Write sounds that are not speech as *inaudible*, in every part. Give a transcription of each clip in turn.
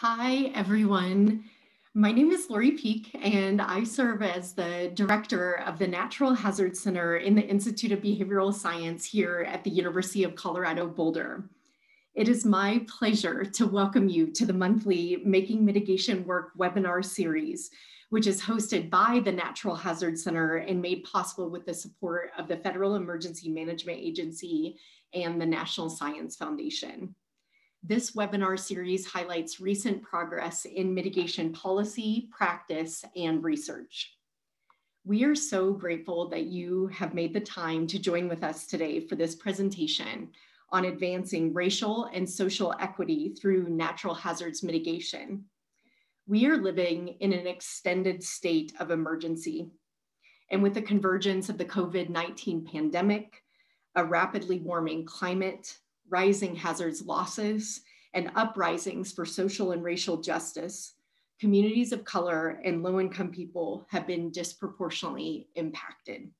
Hi, everyone. My name is Lori Peek, and I serve as the director of the Natural Hazard Center in the Institute of Behavioral Science here at the University of Colorado Boulder. It is my pleasure to welcome you to the monthly Making Mitigation Work webinar series, which is hosted by the Natural Hazard Center and made possible with the support of the Federal Emergency Management Agency and the National Science Foundation. This webinar series highlights recent progress in mitigation policy, practice, and research. We are so grateful that you have made the time to join with us today for this presentation on advancing racial and social equity through natural hazards mitigation. We are living in an extended state of emergency. And with the convergence of the COVID-19 pandemic, a rapidly warming climate, rising hazards losses, and uprisings for social and racial justice, communities of color and low income people have been disproportionately impacted.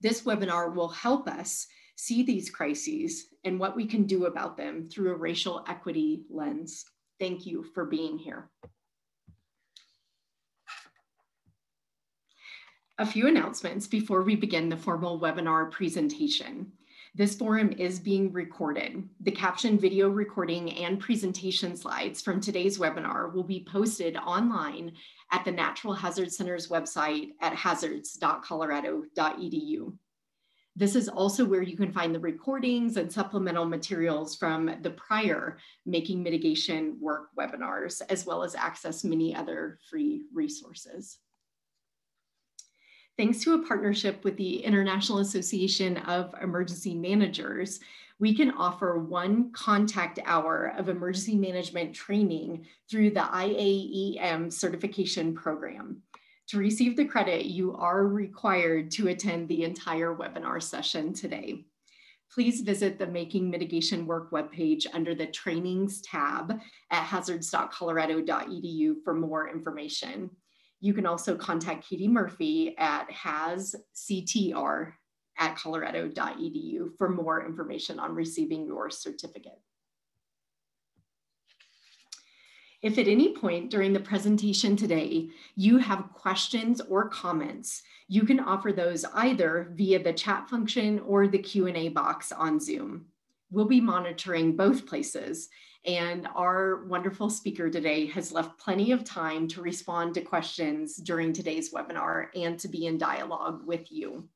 This webinar will help us see these crises and what we can do about them through a racial equity lens. Thank you for being here. A few announcements before we begin the formal webinar presentation. This forum is being recorded. The caption video recording and presentation slides from today's webinar will be posted online at the Natural Hazard Center's website at hazards.colorado.edu. This is also where you can find the recordings and supplemental materials from the prior Making Mitigation Work webinars, as well as access many other free resources. Thanks to a partnership with the International Association of Emergency Managers, we can offer one contact hour of emergency management training through the IAEM certification program. To receive the credit, you are required to attend the entire webinar session today. Please visit the Making Mitigation Work webpage under the Trainings tab at hazards.colorado.edu for more information. You can also contact Katie Murphy at hazctr at colorado.edu for more information on receiving your certificate. If at any point during the presentation today you have questions or comments, you can offer those either via the chat function or the Q&A box on Zoom. We'll be monitoring both places and our wonderful speaker today has left plenty of time to respond to questions during today's webinar and to be in dialogue with you.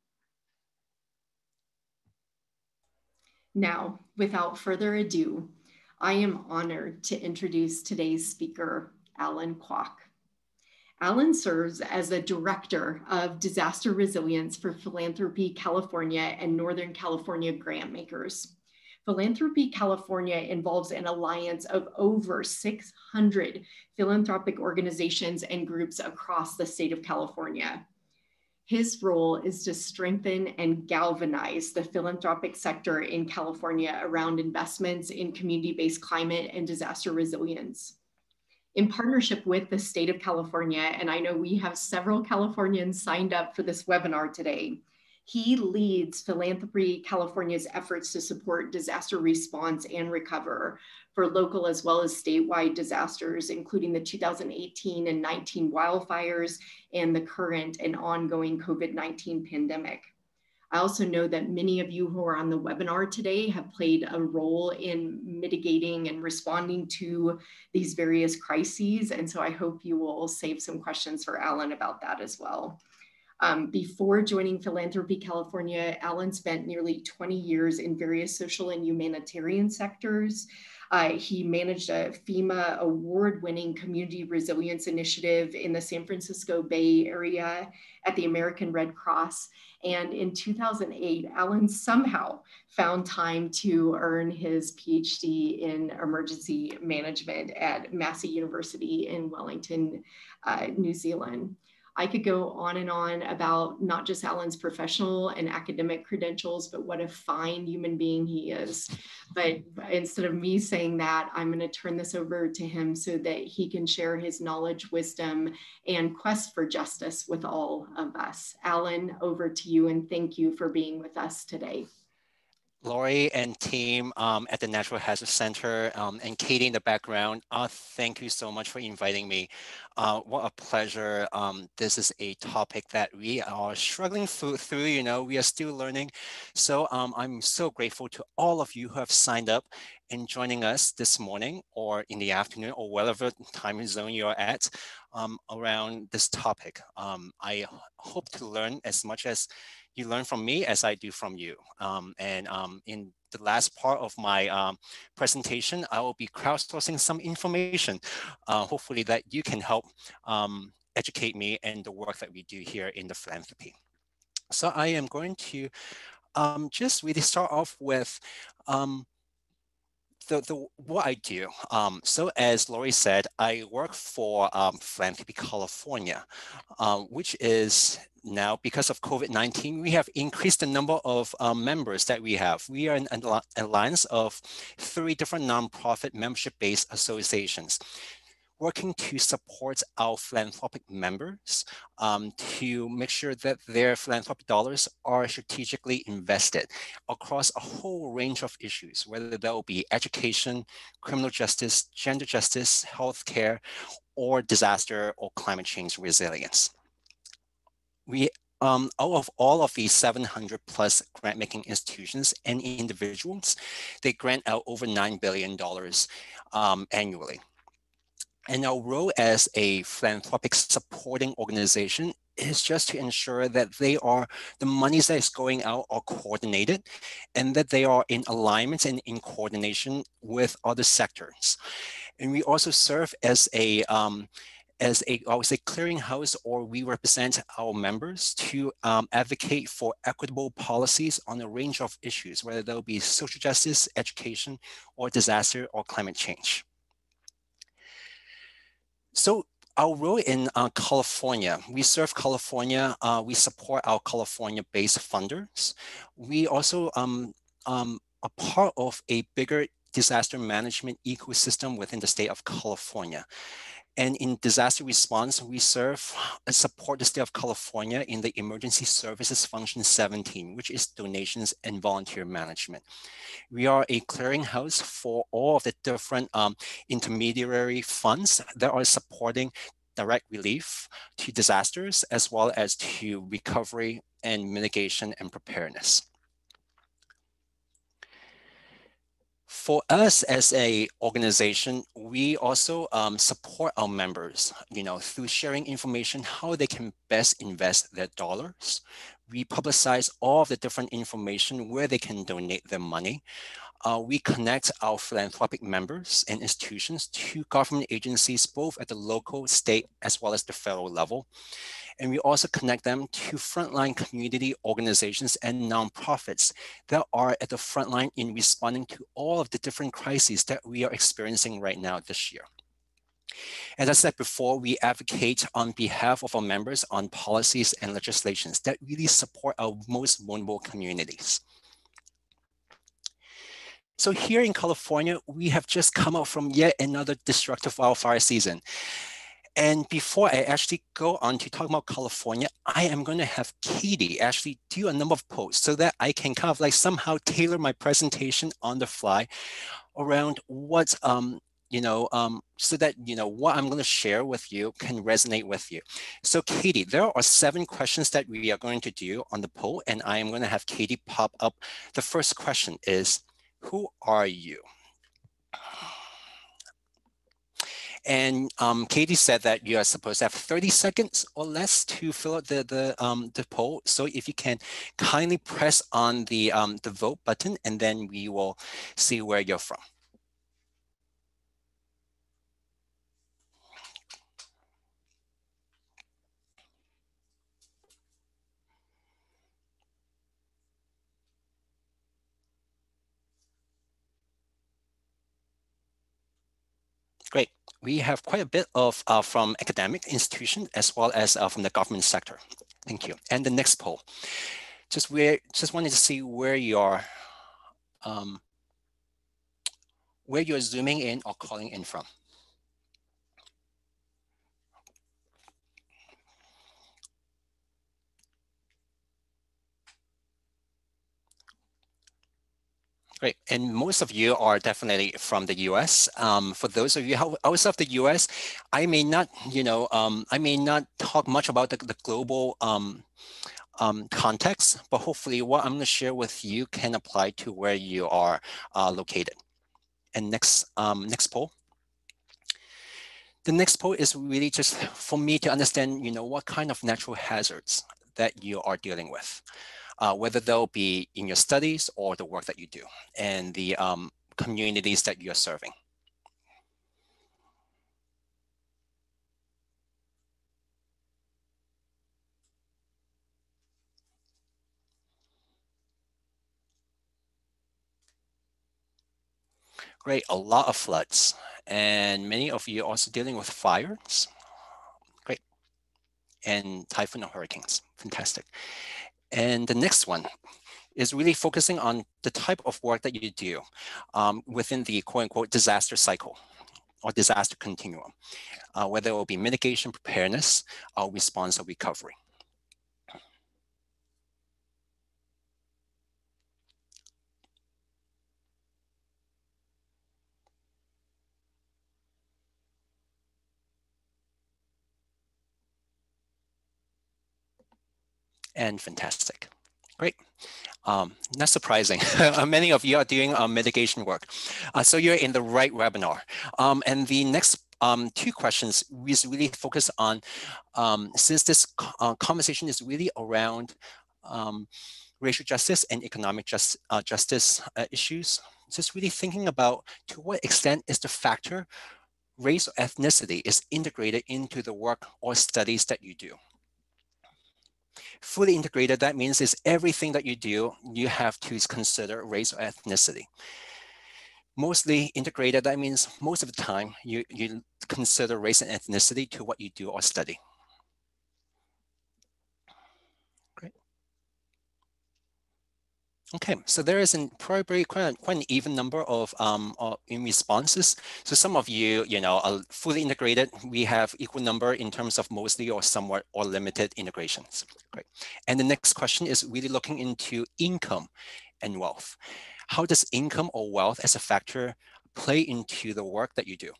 Now, without further ado, I am honored to introduce today's speaker, Alan Kwok. Alan serves as the Director of Disaster Resilience for Philanthropy California and Northern California Grant Makers. Philanthropy California involves an alliance of over 600 philanthropic organizations and groups across the state of California. His role is to strengthen and galvanize the philanthropic sector in California around investments in community based climate and disaster resilience. In partnership with the state of California, and I know we have several Californians signed up for this webinar today, he leads Philanthropy California's efforts to support disaster response and recover for local as well as statewide disasters, including the 2018 and 19 wildfires and the current and ongoing COVID 19 pandemic. I also know that many of you who are on the webinar today have played a role in mitigating and responding to these various crises. And so I hope you will save some questions for Alan about that as well. Um, before joining Philanthropy California, Alan spent nearly 20 years in various social and humanitarian sectors. Uh, he managed a FEMA award winning community resilience initiative in the San Francisco Bay Area at the American Red Cross. And in 2008, Alan somehow found time to earn his PhD in emergency management at Massey University in Wellington, uh, New Zealand. I could go on and on about not just Alan's professional and academic credentials, but what a fine human being he is. But instead of me saying that, I'm going to turn this over to him so that he can share his knowledge, wisdom, and quest for justice with all of us. Alan, over to you, and thank you for being with us today. Lori and team um, at the Natural Hazard Center um, and Katie in the background, uh, thank you so much for inviting me. Uh, what a pleasure. Um, this is a topic that we are struggling through, through you know, we are still learning. So um, I'm so grateful to all of you who have signed up and joining us this morning or in the afternoon or whatever time zone you're at um, around this topic. Um, I hope to learn as much as you learn from me as I do from you. Um, and um, in the last part of my um, presentation, I will be crowdsourcing some information, uh, hopefully that you can help um, educate me and the work that we do here in the philanthropy. So I am going to um, just really start off with um, the, the what I do. Um, so as Lori said, I work for um, Philanthropy California, um, which is now because of COVID-19, we have increased the number of um, members that we have. We are an alliance of three different nonprofit membership-based associations working to support our philanthropic members um, to make sure that their philanthropic dollars are strategically invested across a whole range of issues, whether that will be education, criminal justice, gender justice, healthcare, or disaster or climate change resilience. We um, out of all of these 700 plus grant making institutions and individuals, they grant out over $9 billion um, annually. And our role as a philanthropic supporting organization is just to ensure that they are the monies that is going out are coordinated and that they are in alignment and in coordination with other sectors. And we also serve as a um, as a, I would say, clearinghouse, or we represent our members to um, advocate for equitable policies on a range of issues, whether that will be social justice, education, or disaster or climate change. So our role in uh, California, we serve California, uh, we support our California-based funders. We also um, um, are part of a bigger disaster management ecosystem within the state of California. And in disaster response, we serve and support the state of California in the Emergency Services Function 17, which is donations and volunteer management. We are a clearinghouse for all of the different um, intermediary funds that are supporting direct relief to disasters, as well as to recovery and mitigation and preparedness. For us as a organization, we also um, support our members, you know, through sharing information how they can best invest their dollars. We publicize all the different information where they can donate their money. Uh, we connect our philanthropic members and institutions to government agencies, both at the local, state, as well as the federal level. And we also connect them to frontline community organizations and nonprofits that are at the front line in responding to all of the different crises that we are experiencing right now this year. As I said before, we advocate on behalf of our members on policies and legislations that really support our most vulnerable communities. So here in California, we have just come out from yet another destructive wildfire season. And before I actually go on to talk about California, I am going to have Katie actually do a number of posts so that I can kind of like somehow tailor my presentation on the fly around what, um, you know, um, so that, you know, what I'm going to share with you can resonate with you. So Katie, there are seven questions that we are going to do on the poll, and I am going to have Katie pop up. The first question is, who are you? And um, Katie said that you are supposed to have 30 seconds or less to fill out the, the, um, the poll. So if you can kindly press on the, um, the vote button and then we will see where you're from. Great we have quite a bit of uh, from academic institutions as well as uh, from the government sector. Thank you. And the next poll, just where just wanted to see where you're um, where you're zooming in or calling in from. Great. And most of you are definitely from the US. Um, for those of you outside of the US, I may not, you know, um, I may not talk much about the, the global um, um, context, but hopefully what I'm going to share with you can apply to where you are uh, located. And next, um, next poll. The next poll is really just for me to understand, you know, what kind of natural hazards that you are dealing with uh, whether they'll be in your studies or the work that you do and the um, communities that you're serving. Great, a lot of floods. And many of you are also dealing with fires. Great. And typhoon or hurricanes, fantastic. And the next one is really focusing on the type of work that you do um, within the quote unquote disaster cycle or disaster continuum, uh, whether it will be mitigation, preparedness, or response or recovery. And fantastic. Great. Um, not surprising. *laughs* Many of you are doing uh, mitigation work. Uh, so you're in the right webinar. Um, and the next um, two questions is really focus on, um, since this uh, conversation is really around um, racial justice and economic just, uh, justice uh, issues, just really thinking about to what extent is the factor race or ethnicity is integrated into the work or studies that you do. Fully integrated, that means is everything that you do, you have to consider race or ethnicity. Mostly integrated, that means most of the time you, you consider race and ethnicity to what you do or study. Okay, so there is an probably quite, quite an even number of um, uh, in responses. So some of you, you know, are fully integrated. We have equal number in terms of mostly or somewhat or limited integrations. Great. And the next question is really looking into income and wealth. How does income or wealth as a factor play into the work that you do?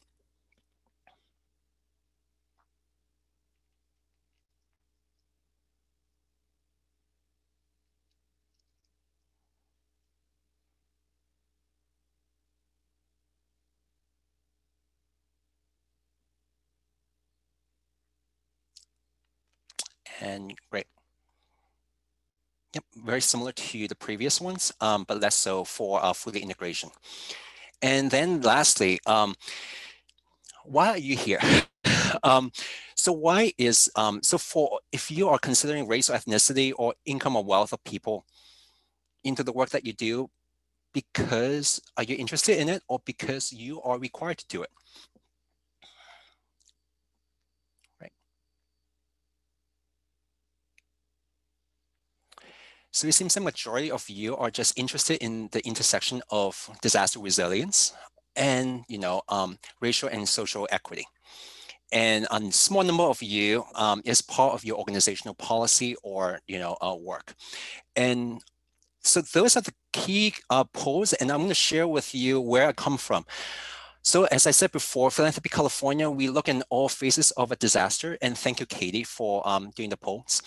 And great. Yep, very similar to the previous ones, um, but less so for uh, fully integration. And then lastly, um, why are you here? *laughs* um, so why is, um, so for, if you are considering race or ethnicity or income or wealth of people into the work that you do, because are you interested in it or because you are required to do it? So it seems the majority of you are just interested in the intersection of disaster resilience and you know um, racial and social equity. And a small number of you um, is part of your organizational policy or you know uh, work. And so those are the key uh, polls, and I'm going to share with you where I come from. So as I said before, Philanthropy California, we look in all phases of a disaster, and thank you, Katie, for um, doing the polls.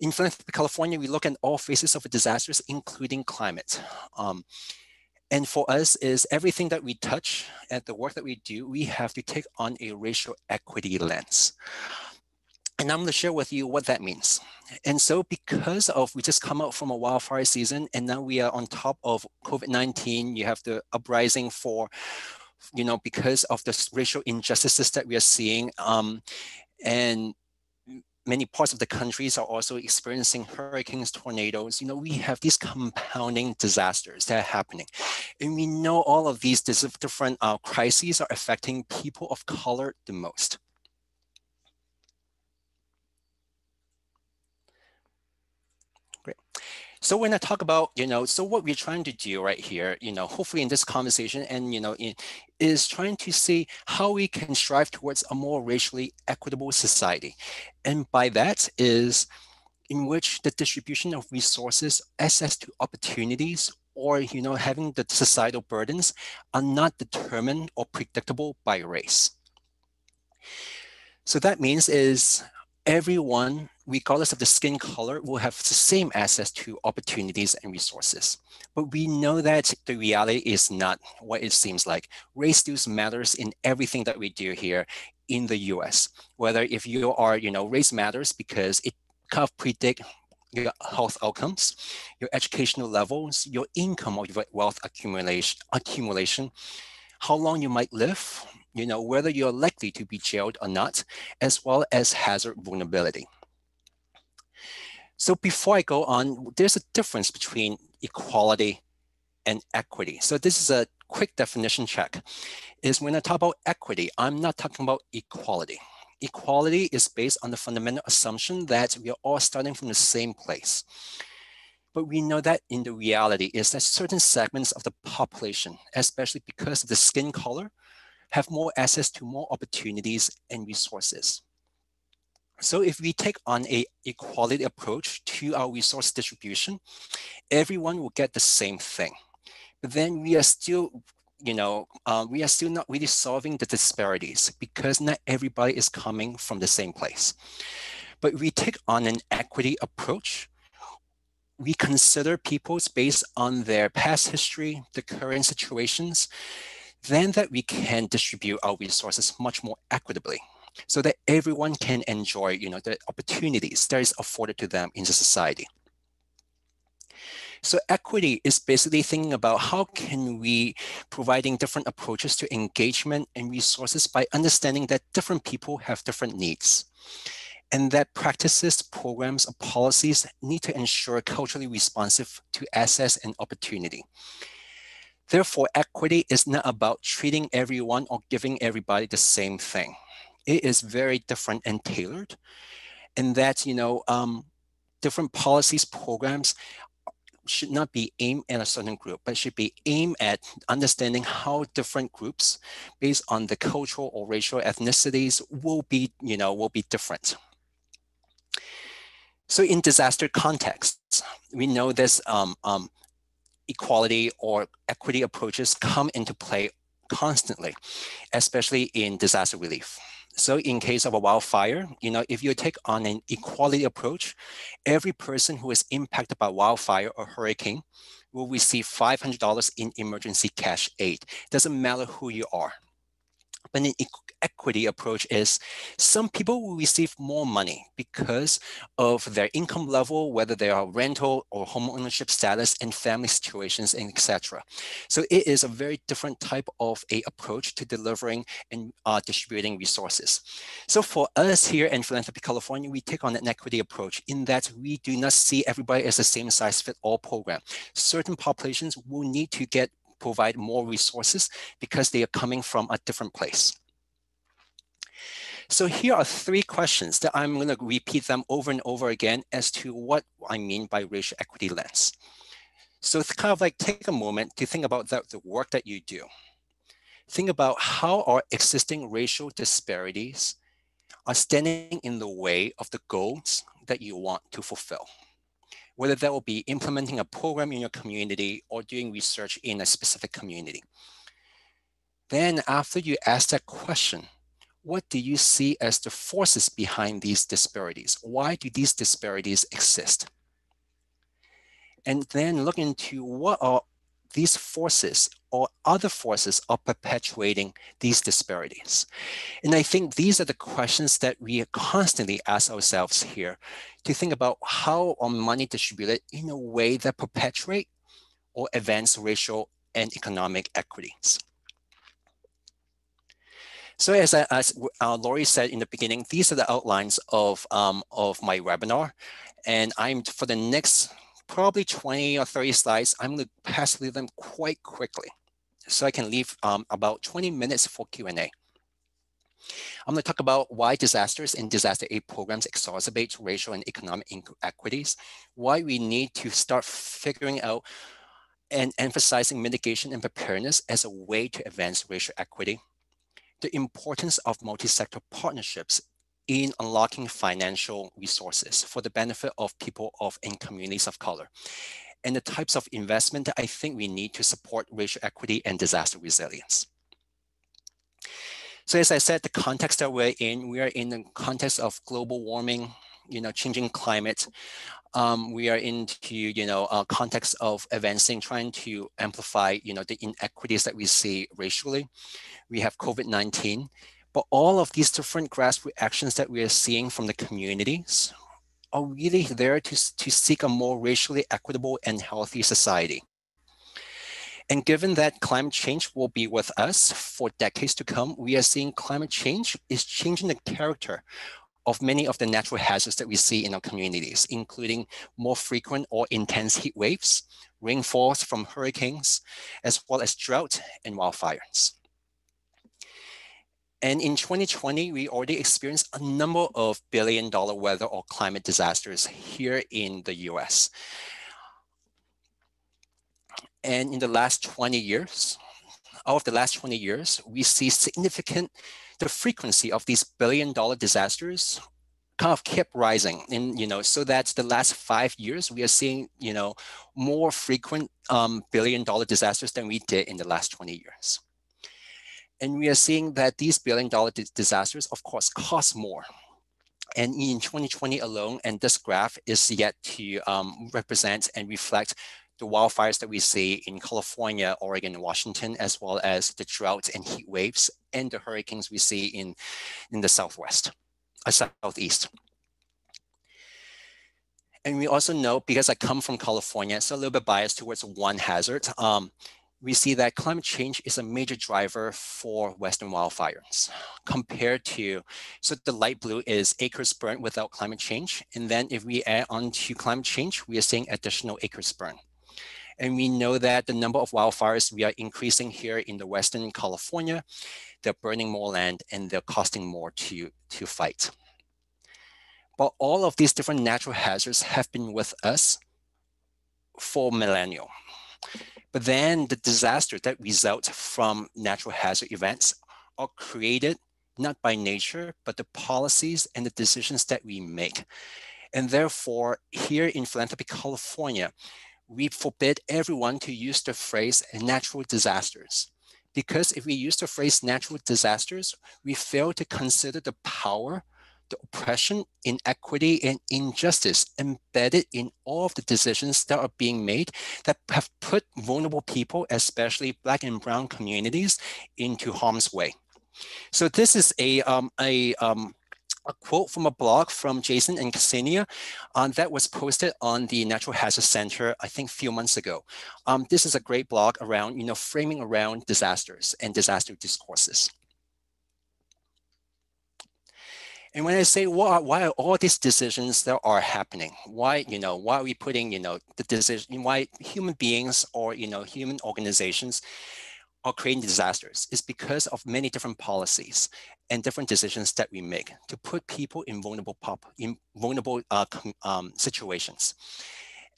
In California, we look at all phases of disasters, including climate. Um, and for us is everything that we touch and the work that we do, we have to take on a racial equity lens. And I'm going to share with you what that means. And so because of we just come out from a wildfire season and now we are on top of COVID-19, you have the uprising for, you know, because of the racial injustices that we are seeing. Um, and many parts of the countries are also experiencing hurricanes, tornadoes. You know, we have these compounding disasters that are happening. And we know all of these different uh, crises are affecting people of color the most. So when I talk about, you know, so what we're trying to do right here, you know, hopefully in this conversation and, you know, in, is trying to see how we can strive towards a more racially equitable society. And by that is in which the distribution of resources, access to opportunities, or you know having the societal burdens are not determined or predictable by race. So that means is everyone, regardless of the skin color, will have the same access to opportunities and resources. But we know that the reality is not what it seems like. Race still matters in everything that we do here in the US. Whether if you are, you know, race matters because it kind of predict your health outcomes, your educational levels, your income or your wealth accumulation, accumulation, how long you might live, you know, whether you're likely to be jailed or not, as well as hazard vulnerability. So before I go on, there's a difference between equality and equity. So this is a quick definition check. Is when I talk about equity, I'm not talking about equality. Equality is based on the fundamental assumption that we are all starting from the same place. But we know that in the reality is that certain segments of the population, especially because of the skin color, have more access to more opportunities and resources. So if we take on a equality approach to our resource distribution, everyone will get the same thing. But then we are still, you know, uh, we are still not really solving the disparities because not everybody is coming from the same place. But we take on an equity approach, we consider peoples based on their past history, the current situations, then that we can distribute our resources much more equitably so that everyone can enjoy you know, the opportunities that is afforded to them in the society. So equity is basically thinking about how can we providing different approaches to engagement and resources by understanding that different people have different needs and that practices, programs, or policies need to ensure culturally responsive to access and opportunity. Therefore, equity is not about treating everyone or giving everybody the same thing. It is very different and tailored. And that, you know, um, different policies, programs should not be aimed at a certain group, but should be aimed at understanding how different groups based on the cultural or racial ethnicities will be, you know, will be different. So in disaster contexts, we know this um, um, equality or equity approaches come into play constantly, especially in disaster relief. So in case of a wildfire, you know, if you take on an equality approach, every person who is impacted by wildfire or hurricane will receive $500 in emergency cash aid. Doesn't matter who you are. But an equity approach is some people will receive more money because of their income level, whether they are rental or home ownership status and family situations and etc. So it is a very different type of a approach to delivering and uh, distributing resources. So for us here in Philanthropy California, we take on an equity approach in that we do not see everybody as the same size fit all program. Certain populations will need to get provide more resources because they are coming from a different place. So here are three questions that I'm going to repeat them over and over again as to what I mean by racial equity lens. So it's kind of like take a moment to think about the, the work that you do. Think about how our existing racial disparities are standing in the way of the goals that you want to fulfill whether that will be implementing a program in your community or doing research in a specific community. Then after you ask that question, what do you see as the forces behind these disparities? Why do these disparities exist? And then look into what are these forces or other forces are perpetuating these disparities? And I think these are the questions that we constantly ask ourselves here to think about how are money distributed in a way that perpetuate or advance racial and economic equities. So as, as uh, Lori said in the beginning, these are the outlines of, um, of my webinar. And I'm for the next probably 20 or 30 slides, I'm going to pass through them quite quickly so I can leave um, about 20 minutes for Q&A. I'm going to talk about why disasters and disaster aid programs exacerbate racial and economic inequities, why we need to start figuring out and emphasizing mitigation and preparedness as a way to advance racial equity, the importance of multi-sector partnerships in unlocking financial resources for the benefit of people of and communities of color. and the types of investment that I think we need to support racial equity and disaster resilience. So as I said, the context that we're in, we are in the context of global warming, you know, changing climate. Um, we are into, you know, a context of advancing, trying to amplify, you know, the inequities that we see racially. We have COVID-19, but all of these different grassroots actions that we are seeing from the communities are really there to, to seek a more racially equitable and healthy society. And given that climate change will be with us for decades to come, we are seeing climate change is changing the character of many of the natural hazards that we see in our communities, including more frequent or intense heat waves, rainfalls from hurricanes, as well as drought and wildfires. And in 2020, we already experienced a number of billion dollar weather or climate disasters here in the US. And in the last 20 years, out of the last 20 years, we see significant, the frequency of these billion dollar disasters kind of kept rising. And you know so that's the last five years we are seeing you know more frequent um, billion dollar disasters than we did in the last 20 years. And we are seeing that these billion dollar disasters of course cost more. And in 2020 alone and this graph is yet to um, represent and reflect the wildfires that we see in California, Oregon, Washington, as well as the droughts and heat waves and the hurricanes we see in, in the Southwest, uh, Southeast. And we also know, because I come from California, so a little bit biased towards one hazard, um, we see that climate change is a major driver for Western wildfires compared to, so the light blue is acres burned without climate change. And then if we add on to climate change, we are seeing additional acres burned. And we know that the number of wildfires we are increasing here in the Western California, they're burning more land and they're costing more to, to fight. But all of these different natural hazards have been with us for millennia. But then the disasters that result from natural hazard events are created not by nature, but the policies and the decisions that we make. And therefore, here in Philanthropy California, we forbid everyone to use the phrase natural disasters. Because if we use the phrase natural disasters, we fail to consider the power, the oppression, inequity, and injustice embedded in all of the decisions that are being made that have put vulnerable people, especially Black and Brown communities, into harm's way. So this is a, um, a um, a quote from a blog from Jason and Ksenia um, that was posted on the Natural Hazard Center, I think a few months ago. Um, this is a great blog around, you know, framing around disasters and disaster discourses. And when I say why, why are all these decisions that are happening? Why, you know, why are we putting, you know, the decision, why human beings or, you know, human organizations are creating disasters is because of many different policies and different decisions that we make to put people in vulnerable pop in vulnerable uh, um, situations.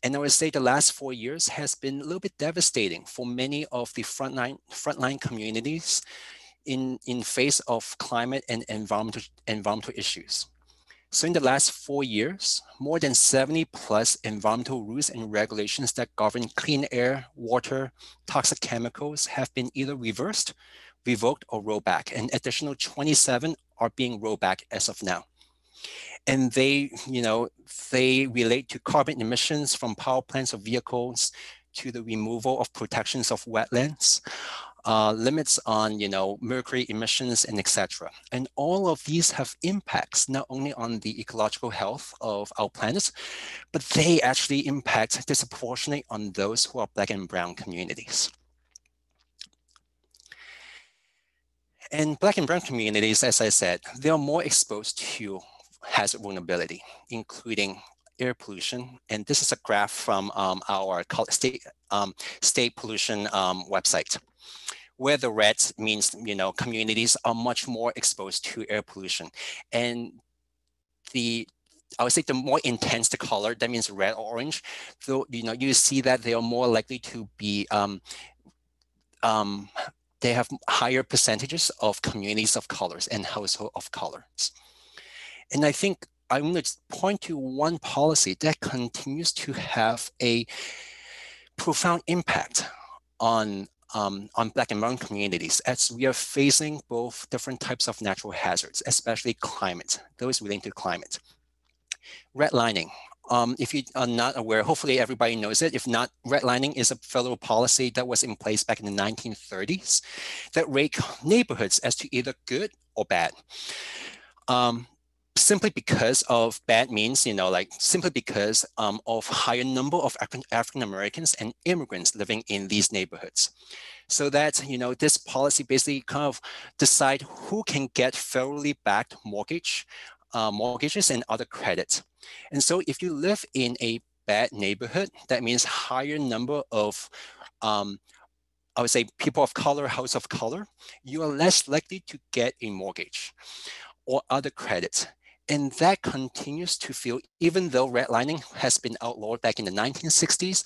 And I would say the last four years has been a little bit devastating for many of the frontline frontline communities in in face of climate and environmental environmental issues. So in the last four years, more than 70 plus environmental rules and regulations that govern clean air, water, toxic chemicals have been either reversed, revoked, or rolled back. An additional 27 are being rolled back as of now. And they, you know, they relate to carbon emissions from power plants or vehicles, to the removal of protections of wetlands, uh, limits on you know mercury emissions and etc. And all of these have impacts not only on the ecological health of our planet, but they actually impact disproportionately on those who are black and brown communities. And black and brown communities, as I said, they are more exposed to hazard vulnerability, including air pollution. And this is a graph from um, our state, um, state pollution um, website where the red means, you know, communities are much more exposed to air pollution. And the I would say the more intense the color, that means red or orange, so you know you see that they are more likely to be um, um, they have higher percentages of communities of colors and household of colors. And I think I'm going to point to one policy that continues to have a profound impact on um, on Black and brown communities as we are facing both different types of natural hazards, especially climate, those relating to climate. Redlining. Um, if you are not aware, hopefully everybody knows it. If not, redlining is a federal policy that was in place back in the 1930s that ranked neighborhoods as to either good or bad. Um, simply because of bad means, you know, like simply because um, of higher number of African Americans and immigrants living in these neighborhoods. So that, you know, this policy basically kind of decide who can get federally backed mortgage, uh, mortgages and other credits. And so if you live in a bad neighborhood, that means higher number of um, I would say people of color, house of color, you are less likely to get a mortgage or other credits. And that continues to feel, even though redlining has been outlawed back in the 1960s,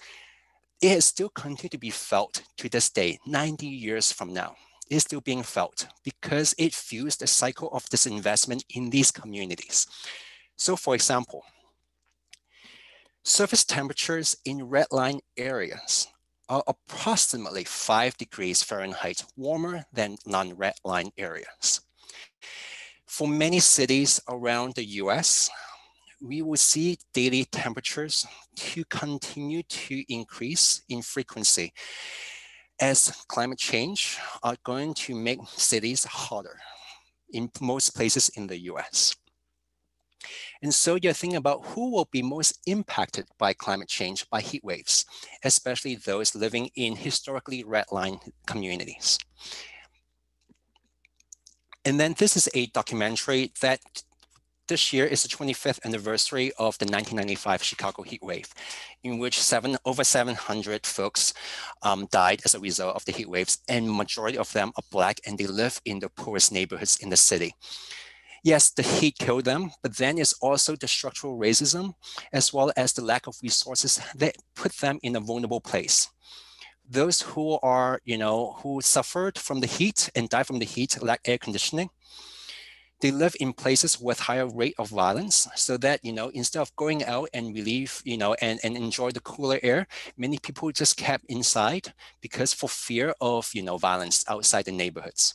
it has still continued to be felt to this day, 90 years from now. It's still being felt because it fuels the cycle of disinvestment in these communities. So for example, surface temperatures in redline areas are approximately five degrees Fahrenheit warmer than non-redline areas. For many cities around the US, we will see daily temperatures to continue to increase in frequency as climate change are going to make cities hotter in most places in the US. And so you're thinking about who will be most impacted by climate change, by heat waves, especially those living in historically redline communities. And then this is a documentary that this year is the 25th anniversary of the 1995 Chicago heat wave, in which seven over 700 folks um, died as a result of the heat waves, and majority of them are Black and they live in the poorest neighborhoods in the city. Yes, the heat killed them, but then it's also the structural racism, as well as the lack of resources that put them in a vulnerable place those who are, you know, who suffered from the heat and died from the heat, lack air conditioning, they live in places with higher rate of violence so that, you know, instead of going out and relieve, you know, and, and enjoy the cooler air, many people just kept inside because for fear of, you know, violence outside the neighborhoods.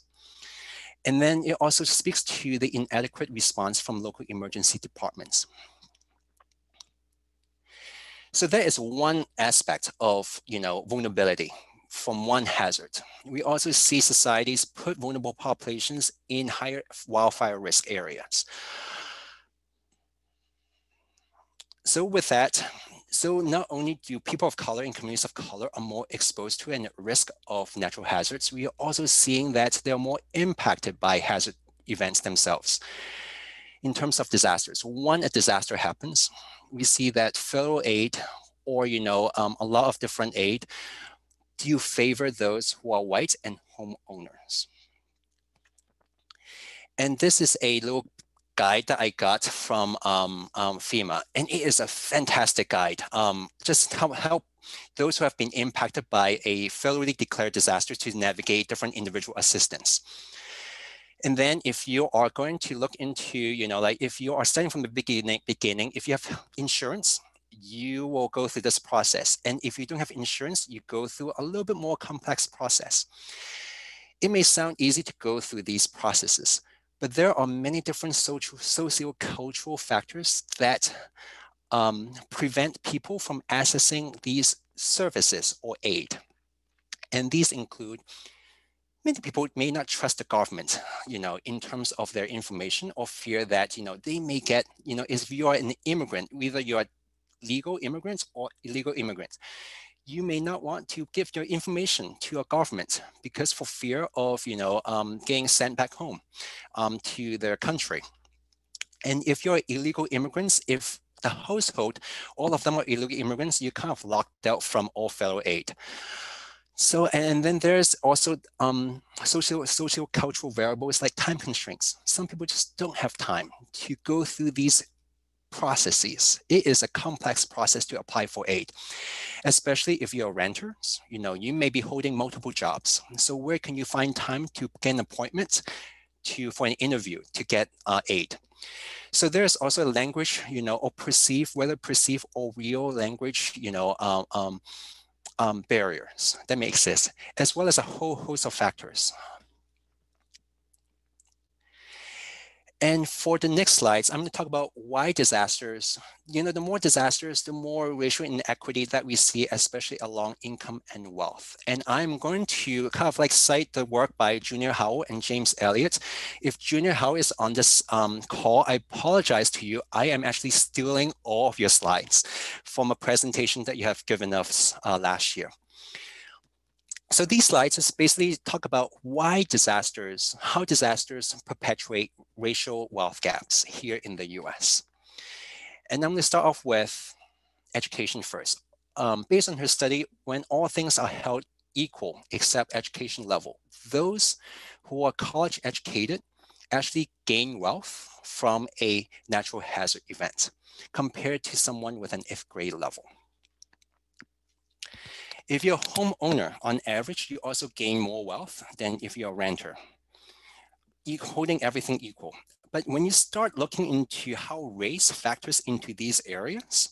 And then it also speaks to the inadequate response from local emergency departments. So that is one aspect of you know vulnerability from one hazard. We also see societies put vulnerable populations in higher wildfire risk areas. So with that, so not only do people of color and communities of color are more exposed to and at risk of natural hazards, we are also seeing that they're more impacted by hazard events themselves. In terms of disasters, when a disaster happens, we see that federal aid or you know um, a lot of different aid do you favor those who are white and homeowners and this is a little guide that I got from um, um, FEMA, and it is a fantastic guide. Um, just help, help those who have been impacted by a federally declared disaster to navigate different individual assistance. And then if you are going to look into, you know, like if you are starting from the beginning, beginning, if you have insurance, you will go through this process. And if you don't have insurance, you go through a little bit more complex process. It may sound easy to go through these processes, but there are many different social, socio-cultural factors that um, prevent people from accessing these services or aid. And these include many people may not trust the government, you know, in terms of their information or fear that, you know, they may get, you know, if you are an immigrant, whether you are legal immigrants or illegal immigrants, you may not want to give your information to your government because for fear of, you know, um, getting sent back home um, to their country. And if you're illegal immigrants, if the household, all of them are illegal immigrants, you're kind of locked out from all federal aid. So, and then there's also um, social, social cultural variables like time constraints. Some people just don't have time to go through these processes. It is a complex process to apply for aid, especially if you're renters. You know, you may be holding multiple jobs. So where can you find time to get an appointment to for an interview to get uh, aid? So there's also language, you know, or perceive, whether perceive or real language, you know, um, um, um, barriers that may exist, as well as a whole host of factors. And for the next slides, I'm going to talk about why disasters. You know, the more disasters, the more racial inequity that we see, especially along income and wealth. And I'm going to kind of like cite the work by Junia Howell and James Elliott. If Junia Howell is on this um, call, I apologize to you. I am actually stealing all of your slides from a presentation that you have given us uh, last year. So these slides just basically talk about why disasters, how disasters perpetuate racial wealth gaps here in the US. And I'm gonna start off with education first. Um, based on her study, when all things are held equal except education level, those who are college educated actually gain wealth from a natural hazard event compared to someone with an fifth grade level. If you're a homeowner, on average, you also gain more wealth than if you're a renter, holding everything equal. But when you start looking into how race factors into these areas,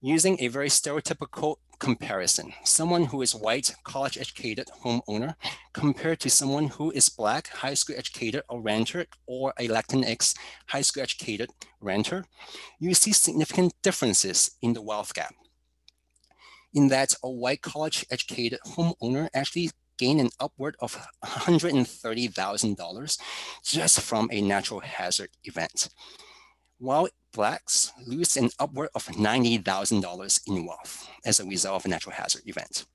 using a very stereotypical comparison, someone who is white, college educated homeowner compared to someone who is black, high school educated or renter, or a Latinx high school educated renter, you see significant differences in the wealth gap in that a white college educated homeowner actually gained an upward of $130,000 just from a natural hazard event, while blacks lose an upward of $90,000 in wealth as a result of a natural hazard event.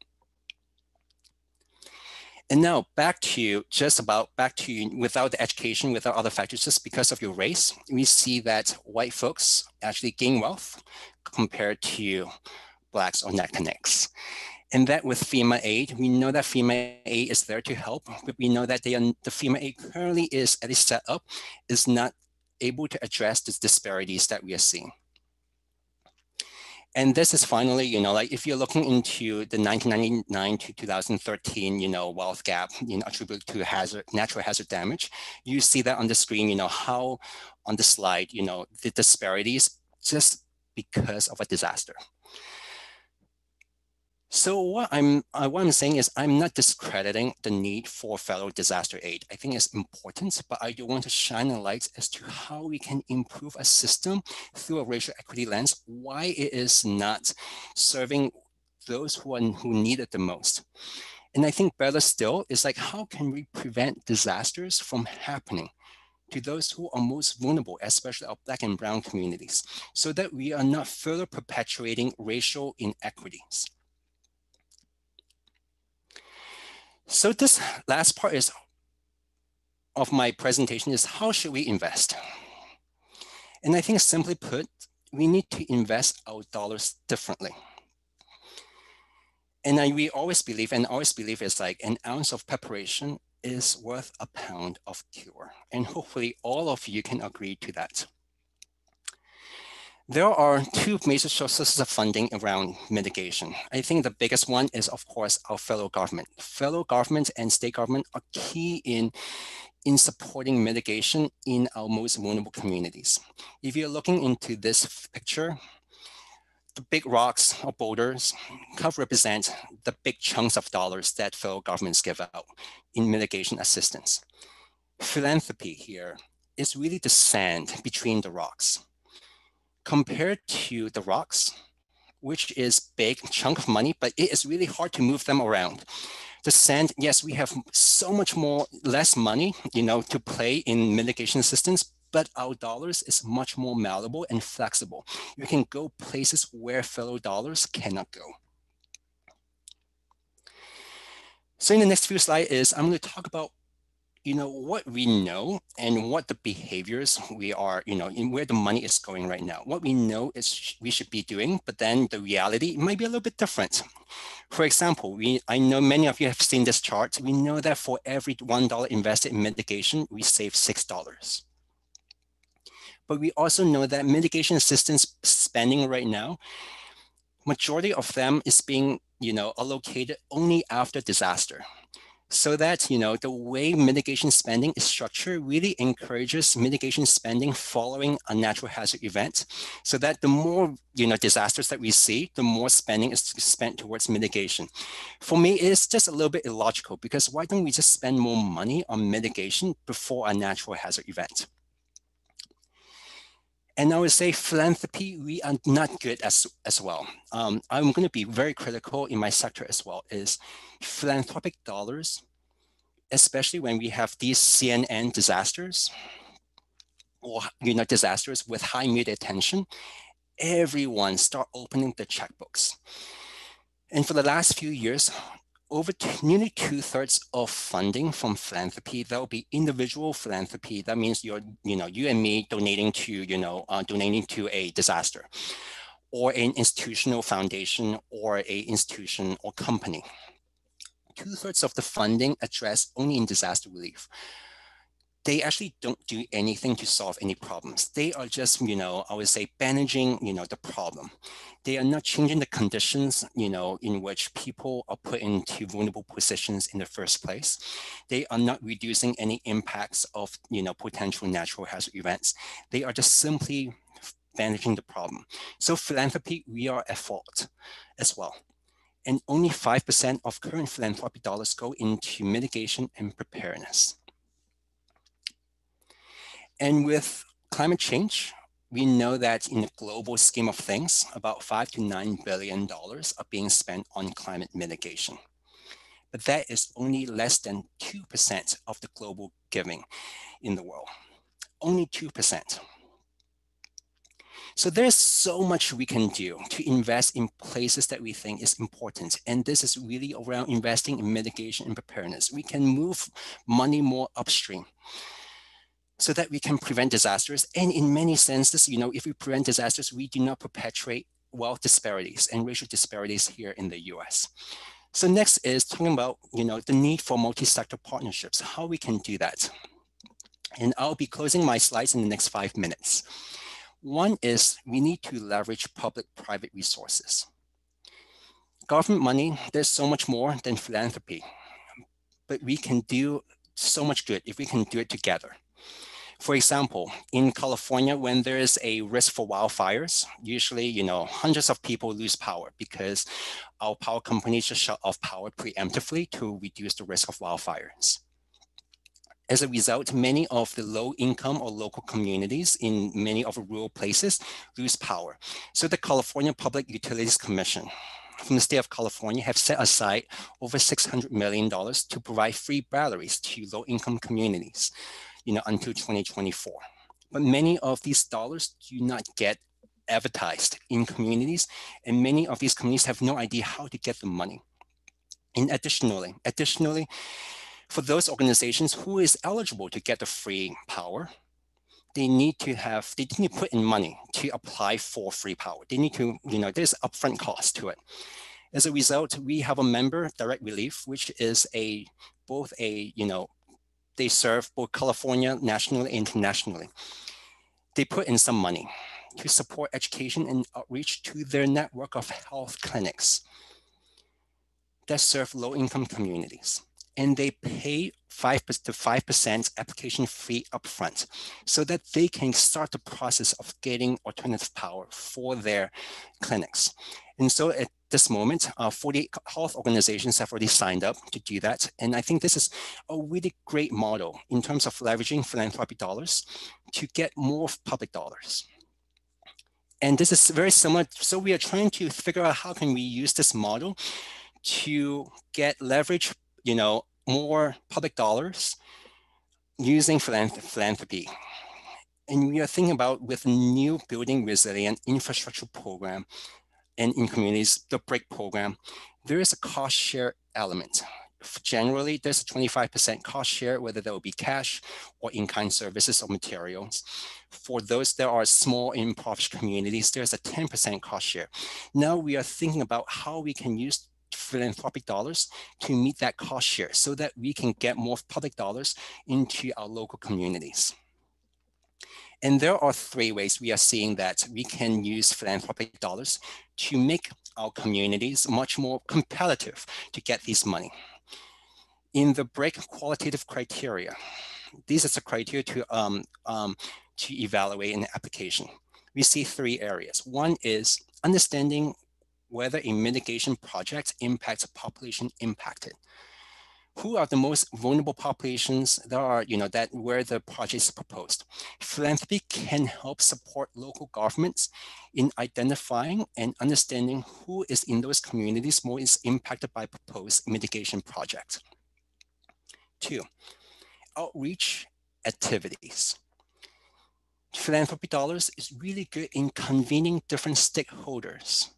And now back to just about back to you, without the education, without other factors, just because of your race, we see that white folks actually gain wealth compared to Blacks or Latinx. And that with FEMA aid, we know that FEMA aid is there to help, but we know that they are, the FEMA aid currently is, at least set up, is not able to address the disparities that we are seeing. And this is finally, you know, like if you're looking into the 1999 to 2013, you know, wealth gap, you know, attributed to hazard, natural hazard damage, you see that on the screen, you know, how on the slide, you know, the disparities just because of a disaster. So what I'm uh, what I'm saying is I'm not discrediting the need for federal disaster aid. I think it's important, but I do want to shine a light as to how we can improve a system through a racial equity lens, why it is not serving those who, are, who need it the most. And I think better still is like, how can we prevent disasters from happening? to those who are most vulnerable, especially our Black and Brown communities, so that we are not further perpetuating racial inequities. So this last part is of my presentation is how should we invest? And I think simply put, we need to invest our dollars differently. And I, we always believe, and always believe is like an ounce of preparation is worth a pound of cure. And hopefully all of you can agree to that. There are two major sources of funding around mitigation. I think the biggest one is, of course, our federal government. Federal government and state government are key in, in supporting mitigation in our most vulnerable communities. If you're looking into this picture, the big rocks or boulders kind of represent the big chunks of dollars that federal governments give out in mitigation assistance. Philanthropy here is really the sand between the rocks compared to the rocks, which is big chunk of money, but it is really hard to move them around. The sand, yes, we have so much more, less money, you know, to play in mitigation assistance, but our dollars is much more malleable and flexible. You can go places where fellow dollars cannot go. So in the next few slides is I'm going to talk about you know, what we know and what the behaviors we are, you know, in where the money is going right now. What we know is we should be doing, but then the reality might be a little bit different. For example, we I know many of you have seen this chart. We know that for every $1 invested in mitigation, we save $6. But we also know that mitigation assistance spending right now, majority of them is being, you know, allocated only after disaster. So that you know the way mitigation spending is structured really encourages mitigation spending following a natural hazard event. So that the more you know disasters that we see the more spending is spent towards mitigation. For me it's just a little bit illogical because why don't we just spend more money on mitigation before a natural hazard event and I would say philanthropy, we are not good as, as well. Um, I'm going to be very critical in my sector as well, is philanthropic dollars, especially when we have these CNN disasters or you know disasters with high media attention, everyone start opening the checkbooks. And for the last few years, over nearly two thirds of funding from philanthropy, that will be individual philanthropy. That means you're, you know, you and me donating to, you know, uh, donating to a disaster or an institutional foundation or a institution or company. Two thirds of the funding addressed only in disaster relief they actually don't do anything to solve any problems. They are just, you know, I would say managing, you know, the problem. They are not changing the conditions, you know, in which people are put into vulnerable positions in the first place. They are not reducing any impacts of, you know, potential natural hazard events. They are just simply managing the problem. So philanthropy, we are at fault as well. And only 5% of current philanthropy dollars go into mitigation and preparedness. And with climate change, we know that in the global scheme of things, about five to nine billion dollars are being spent on climate mitigation. But that is only less than 2% of the global giving in the world. Only 2%. So there's so much we can do to invest in places that we think is important. And this is really around investing in mitigation and preparedness. We can move money more upstream so that we can prevent disasters. And in many senses, you know, if we prevent disasters, we do not perpetuate wealth disparities and racial disparities here in the US. So next is talking about, you know, the need for multi-sector partnerships, how we can do that. And I'll be closing my slides in the next five minutes. One is we need to leverage public-private resources. Government money, there's so much more than philanthropy, but we can do so much good if we can do it together. For example, in California, when there is a risk for wildfires, usually, you know, hundreds of people lose power because our power companies just shut off power preemptively to reduce the risk of wildfires. As a result, many of the low income or local communities in many of the rural places lose power. So the California Public Utilities Commission from the state of California have set aside over $600 million to provide free batteries to low income communities you know, until 2024. But many of these dollars do not get advertised in communities, and many of these communities have no idea how to get the money. And additionally, additionally, for those organizations who is eligible to get the free power, they need to have, they need to put in money to apply for free power. They need to, you know, there's upfront cost to it. As a result, we have a member, Direct Relief, which is a both a, you know, they serve both California nationally and internationally. They put in some money to support education and outreach to their network of health clinics that serve low-income communities. And they pay 5 to 5% application fee upfront so that they can start the process of getting alternative power for their clinics. And so at this moment, uh, 48 health organizations have already signed up to do that. And I think this is a really great model in terms of leveraging philanthropic dollars to get more public dollars. And this is very similar. So we are trying to figure out how can we use this model to get leverage, you know, more public dollars using philanthropy. And we are thinking about with new building resilient infrastructure program and in communities, the BRIC program, there is a cost share element. Generally, there's a 25% cost share, whether that will be cash or in-kind services or materials. For those that are small impoverished communities, there's a 10% cost share. Now we are thinking about how we can use philanthropic dollars to meet that cost share so that we can get more public dollars into our local communities. And there are three ways we are seeing that we can use philanthropic dollars to make our communities much more competitive to get this money. in the BRIC qualitative criteria, these are the criteria to, um, um, to evaluate an application. We see three areas. One is understanding whether a mitigation project impacts a population impacted. Who are the most vulnerable populations that are, you know, that where the project is proposed? Philanthropy can help support local governments in identifying and understanding who is in those communities most impacted by proposed mitigation projects. Two, outreach activities. Philanthropy dollars is really good in convening different stakeholders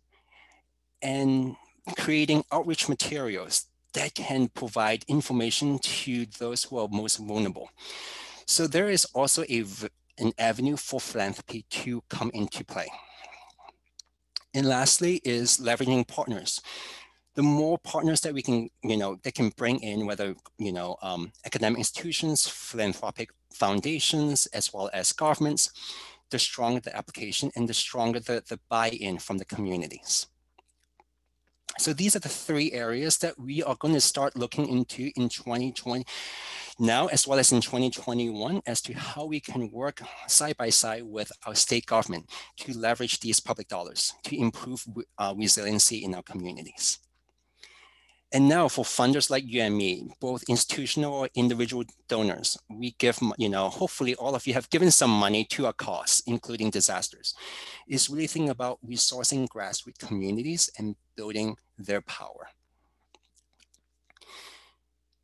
and creating outreach materials that can provide information to those who are most vulnerable. So there is also a, an avenue for philanthropy to come into play. And lastly is leveraging partners the more partners that we can, you know, that can bring in, whether, you know, um, academic institutions, philanthropic foundations, as well as governments, the stronger the application and the stronger the, the buy-in from the communities. So these are the three areas that we are going to start looking into in 2020 now, as well as in 2021, as to how we can work side by side with our state government to leverage these public dollars to improve uh, resiliency in our communities. And now for funders like you and me, both institutional or individual donors, we give, you know, hopefully all of you have given some money to a cause, including disasters. It's really thinking about resourcing grassroots communities and building their power.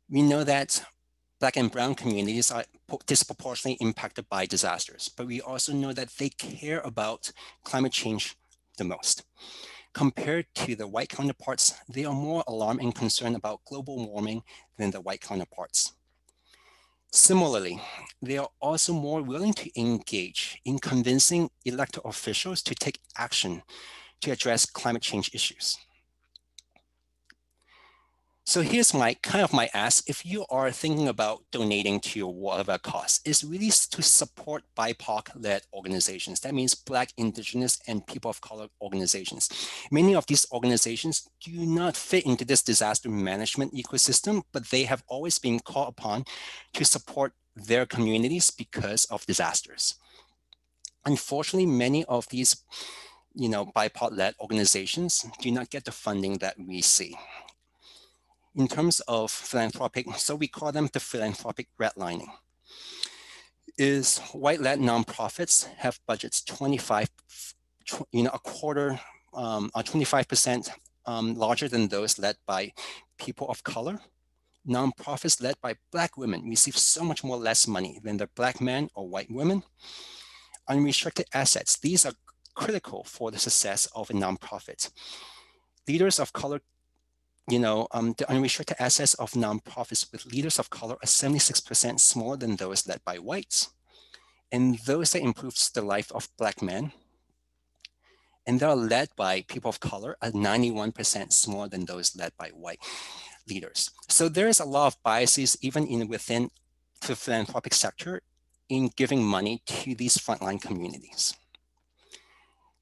We know that Black and Brown communities are disproportionately impacted by disasters, but we also know that they care about climate change the most. Compared to the white counterparts, they are more alarmed and concerned about global warming than the white counterparts. Similarly, they are also more willing to engage in convincing elected officials to take action to address climate change issues. So here's my kind of my ask. If you are thinking about donating to your whatever cause, is really to support BIPOC-led organizations. That means Black, Indigenous, and people of color organizations. Many of these organizations do not fit into this disaster management ecosystem, but they have always been called upon to support their communities because of disasters. Unfortunately, many of these you know, BIPOC-led organizations do not get the funding that we see in terms of philanthropic, so we call them the philanthropic redlining, is white-led nonprofits have budgets 25, you know, a quarter, um, 25% um, larger than those led by people of color. Nonprofits led by Black women receive so much more less money than the Black men or white women. Unrestricted assets, these are critical for the success of a nonprofit. Leaders of color you know, um, the unrestricted assets of nonprofits with leaders of color are 76% smaller than those led by whites. And those that improves the life of black men and they are led by people of color are 91% smaller than those led by white leaders. So there is a lot of biases even in within the philanthropic sector in giving money to these frontline communities.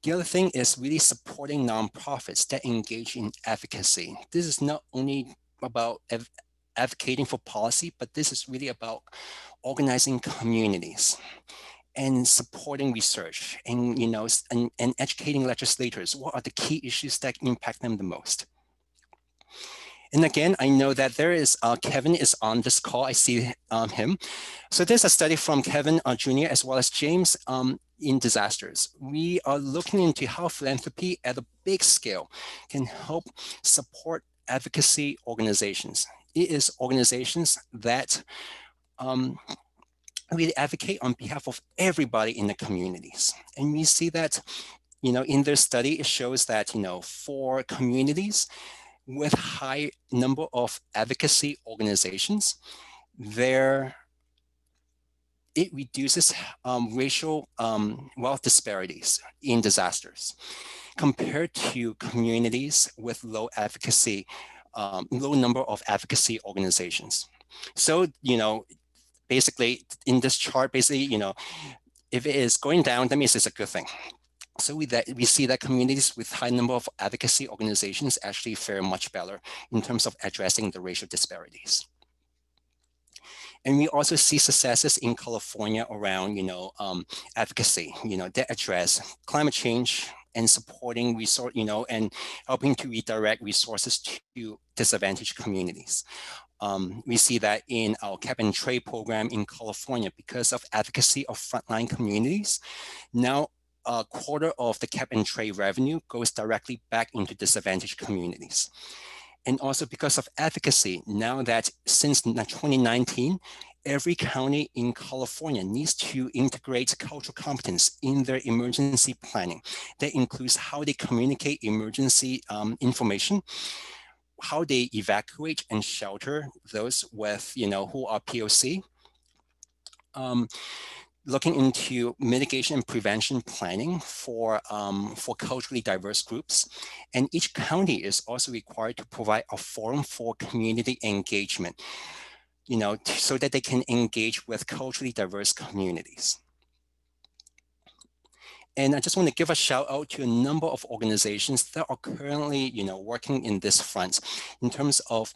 The other thing is really supporting nonprofits that engage in advocacy. This is not only about advocating for policy, but this is really about organizing communities and supporting research and you know and, and educating legislators what are the key issues that impact them the most and again, I know that there is, uh, Kevin is on this call. I see um, him. So there's a study from Kevin uh, Jr. as well as James um, in disasters. We are looking into how philanthropy at a big scale can help support advocacy organizations. It is organizations that um, advocate on behalf of everybody in the communities. And we see that, you know, in their study, it shows that, you know, for communities with high number of advocacy organizations, there it reduces um, racial um, wealth disparities in disasters compared to communities with low advocacy, um, low number of advocacy organizations. So, you know, basically in this chart, basically, you know, if it is going down, that means it's a good thing. So we, that, we see that communities with high number of advocacy organizations actually fare much better in terms of addressing the racial disparities. And we also see successes in California around, you know, um, advocacy, you know, that address climate change and supporting resource, you know, and helping to redirect resources to disadvantaged communities. Um, we see that in our cap and trade program in California because of advocacy of frontline communities. Now, a quarter of the cap and trade revenue goes directly back into disadvantaged communities. And also because of advocacy, now that since 2019, every county in California needs to integrate cultural competence in their emergency planning. That includes how they communicate emergency um, information, how they evacuate and shelter those with, you know, who are POC. Um, looking into mitigation and prevention planning for, um, for culturally diverse groups. And each county is also required to provide a forum for community engagement, you know, so that they can engage with culturally diverse communities. And I just want to give a shout out to a number of organizations that are currently, you know, working in this front in terms of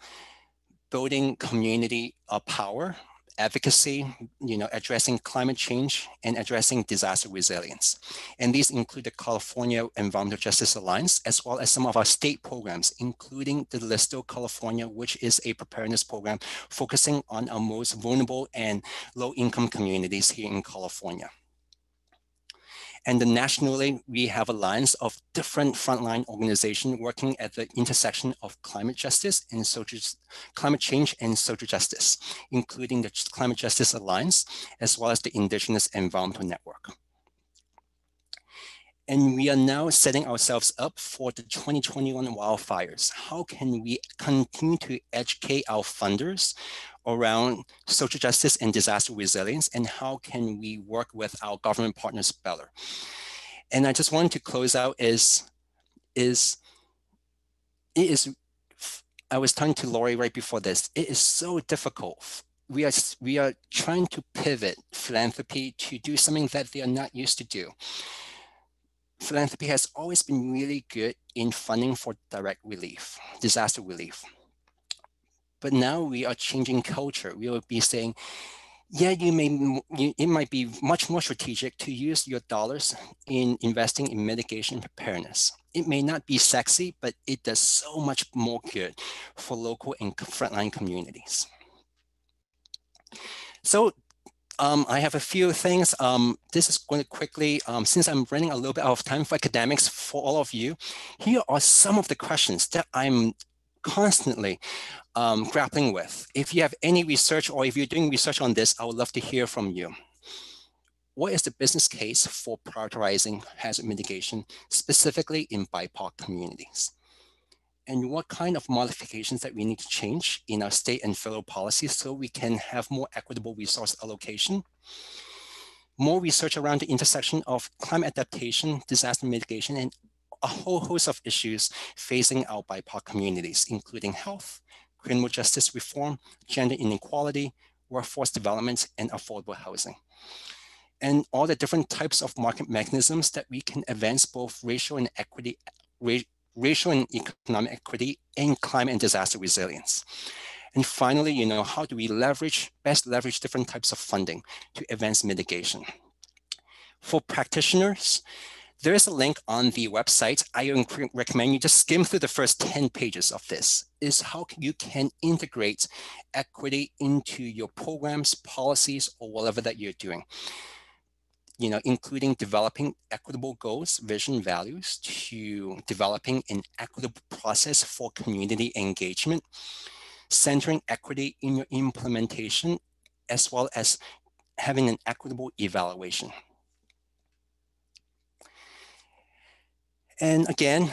building community uh, power advocacy, you know, addressing climate change and addressing disaster resilience. And these include the California Environmental Justice Alliance, as well as some of our state programs, including the Listo California, which is a preparedness program focusing on our most vulnerable and low income communities here in California. And then nationally, we have a lines of different frontline organizations working at the intersection of climate justice and social climate change and social justice, including the Climate Justice Alliance, as well as the Indigenous Environmental Network. And we are now setting ourselves up for the 2021 wildfires. How can we continue to educate our funders around social justice and disaster resilience and how can we work with our government partners better. And I just wanted to close out is, is it is, I was talking to Lori right before this, it is so difficult. We are, we are trying to pivot philanthropy to do something that they are not used to do. Philanthropy has always been really good in funding for direct relief, disaster relief. But now we are changing culture. We will be saying, yeah, you may, you, it might be much more strategic to use your dollars in investing in mitigation preparedness. It may not be sexy, but it does so much more good for local and frontline communities. So um, I have a few things. Um, this is going to quickly, um, since I'm running a little bit out of time for academics for all of you, here are some of the questions that I'm constantly um, grappling with. If you have any research or if you're doing research on this, I would love to hear from you. What is the business case for prioritizing hazard mitigation, specifically in BIPOC communities? And what kind of modifications that we need to change in our state and federal policies so we can have more equitable resource allocation? More research around the intersection of climate adaptation, disaster mitigation, and a whole host of issues facing our BIPOC communities, including health, criminal justice reform, gender inequality, workforce development, and affordable housing. And all the different types of market mechanisms that we can advance both racial and equity, racial and economic equity and climate and disaster resilience. And finally, you know, how do we leverage, best leverage different types of funding to advance mitigation? For practitioners, there is a link on the website. I recommend you just skim through the first 10 pages of this, is how you can integrate equity into your programs, policies, or whatever that you're doing. You know, including developing equitable goals, vision, values, to developing an equitable process for community engagement, centering equity in your implementation, as well as having an equitable evaluation. And again,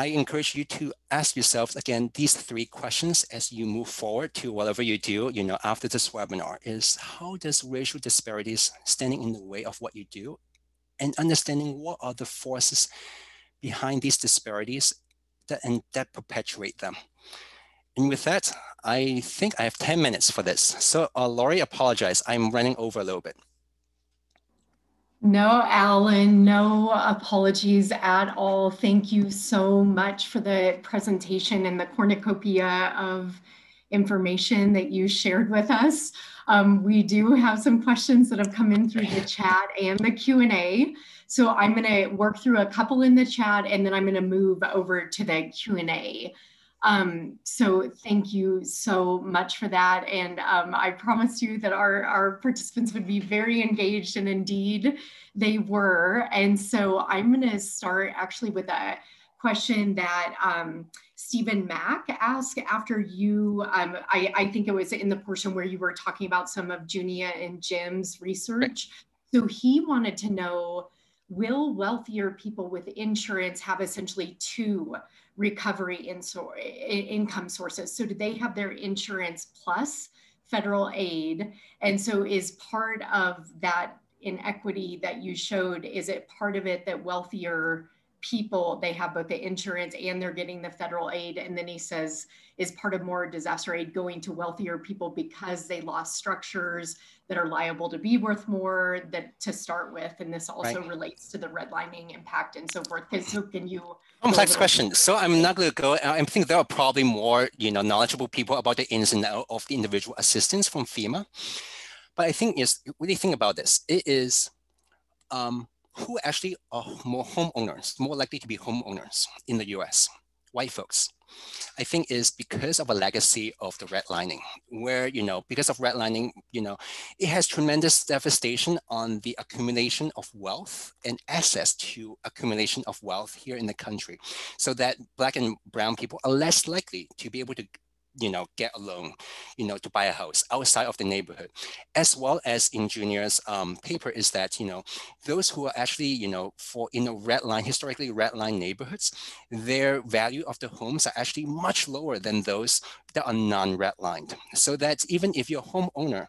I encourage you to ask yourselves again these three questions as you move forward to whatever you do, you know, after this webinar is how does racial disparities standing in the way of what you do and understanding what are the forces behind these disparities that and that perpetuate them. And with that, I think I have 10 minutes for this. So uh, Lori, apologize, I'm running over a little bit. No, Alan, no apologies at all. Thank you so much for the presentation and the cornucopia of information that you shared with us. Um, we do have some questions that have come in through the chat and the Q&A. So I'm going to work through a couple in the chat and then I'm going to move over to the Q&A. Um, so thank you so much for that. And um, I promised you that our, our participants would be very engaged and indeed they were. And so I'm going to start actually with a question that um, Stephen Mack asked after you, um, I, I, think it was in the portion where you were talking about some of Junia and Jim's research. So he wanted to know, will wealthier people with insurance have essentially two recovery in so, income sources? So do they have their insurance plus federal aid? And so is part of that inequity that you showed, is it part of it that wealthier people they have both the insurance and they're getting the federal aid. And then he says is part of more disaster aid going to wealthier people because they lost structures that are liable to be worth more that to start with? And this also right. relates to the redlining impact and so forth. Because so can you complex question. so i'm not going to go i think there are probably more you know knowledgeable people about the ins and outs of the individual assistance from fema. But i think is really think about this? It is um, who actually are more homeowners, more likely to be homeowners in the US, white folks. I think is because of a legacy of the redlining, where, you know, because of redlining, you know, it has tremendous devastation on the accumulation of wealth and access to accumulation of wealth here in the country. So that black and brown people are less likely to be able to you know, get a loan, you know, to buy a house outside of the neighborhood, as well as in Junia's um, paper is that, you know, those who are actually, you know, for in a red line, historically red line neighborhoods, their value of the homes are actually much lower than those that are non-red lined. So that even if you're a homeowner,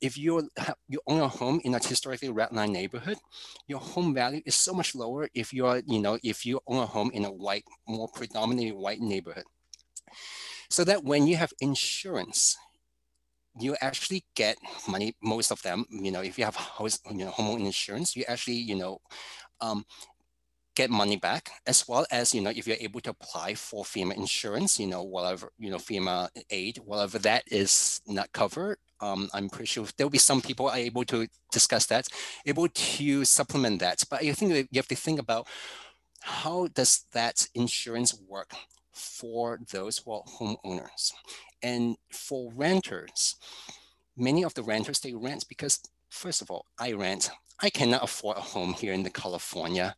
if you *laughs* you own a home in a historically red line neighborhood, your home value is so much lower if you're, you know, if you own a home in a white, more predominantly white neighborhood so that when you have insurance, you actually get money, most of them, you know, if you have house, you know, home insurance, you actually, you know, um, get money back as well as, you know, if you're able to apply for FEMA insurance, you know, whatever, you know, FEMA aid, whatever that is not covered, um, I'm pretty sure there'll be some people are able to discuss that, able to supplement that. But I think you have to think about how does that insurance work? For those who are homeowners. And for renters, many of the renters, they rent because, first of all, I rent. I cannot afford a home here in the California.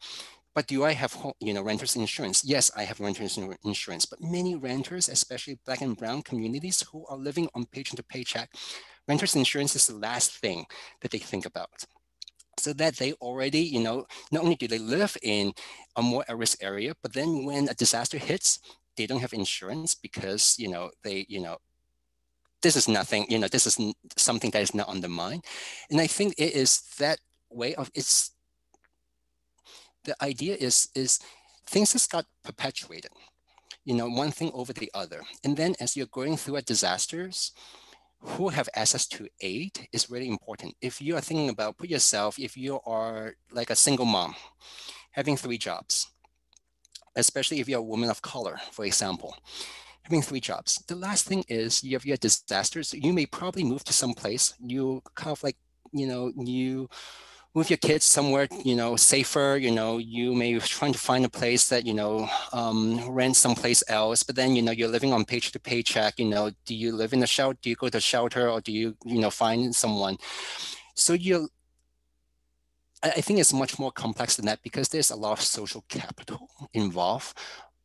But do I have you know renters insurance? Yes, I have renters insurance. But many renters, especially black and brown communities who are living on paycheck to paycheck, renters insurance is the last thing that they think about so that they already, you know, not only do they live in a more at-risk area, but then when a disaster hits, they don't have insurance because you know they you know this is nothing you know this is something that is not on the mind. And i think it is that way of it's the idea is is things just got perpetuated you know one thing over the other. And then as you're going through a disasters who have access to aid is really important. If you are thinking about put yourself if you are like a single mom having three jobs especially if you're a woman of color, for example, having three jobs. The last thing is if you have disasters. You may probably move to some place. You kind of like, you know, you move your kids somewhere, you know, safer, you know, you may be trying to find a place that, you know, um, rent someplace else, but then, you know, you're living on paycheck to paycheck, you know, do you live in a shelter, do you go to shelter or do you, you know, find someone? So you're I think it's much more complex than that because there's a lot of social capital involved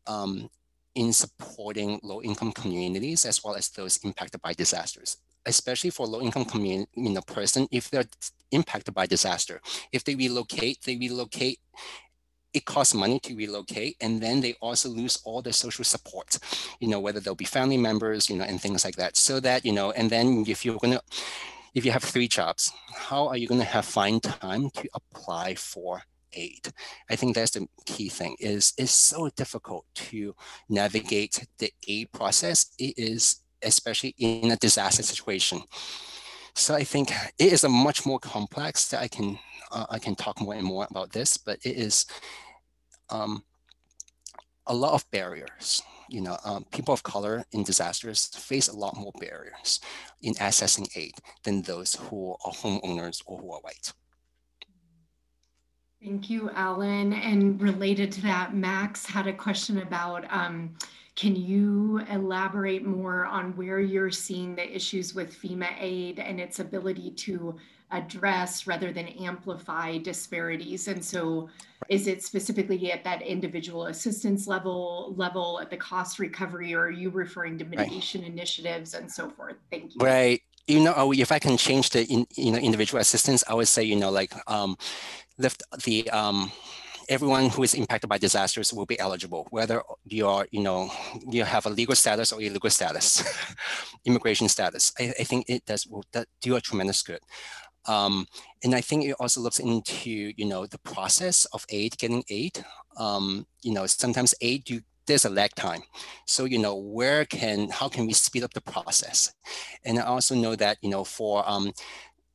um, in supporting low-income communities as well as those impacted by disasters. Especially for low-income community, you know, person, if they're impacted by disaster, if they relocate, they relocate it costs money to relocate and then they also lose all the social support you know whether they'll be family members you know and things like that. So that you know and then if you're to if you have three jobs, how are you going to have find time to apply for aid? I think that's the key thing is it's so difficult to navigate the aid process. It is especially in a disaster situation. So I think it is a much more complex that I can uh, I can talk more and more about this, but it is um, a lot of barriers you know, um, people of color in disasters face a lot more barriers in accessing aid than those who are homeowners or who are white. Thank you, Alan. And related to that, Max had a question about um, can you elaborate more on where you're seeing the issues with FEMA aid and its ability to address rather than amplify disparities? And so is it specifically at that individual assistance level, level at the cost recovery, or are you referring to mitigation right. initiatives and so forth? Thank you. Right. You know, oh, if I can change the in, you know individual assistance, I would say you know like um, lift the um, everyone who is impacted by disasters will be eligible, whether you are, you know, you have a legal status or illegal status, *laughs* immigration status. I, I, think it does will that do a tremendous good. Um, and I think it also looks into, you know, the process of aid, getting aid. Um, you know, sometimes aid, you, there's a lag time. So, you know, where can, how can we speed up the process? And I also know that, you know, for um,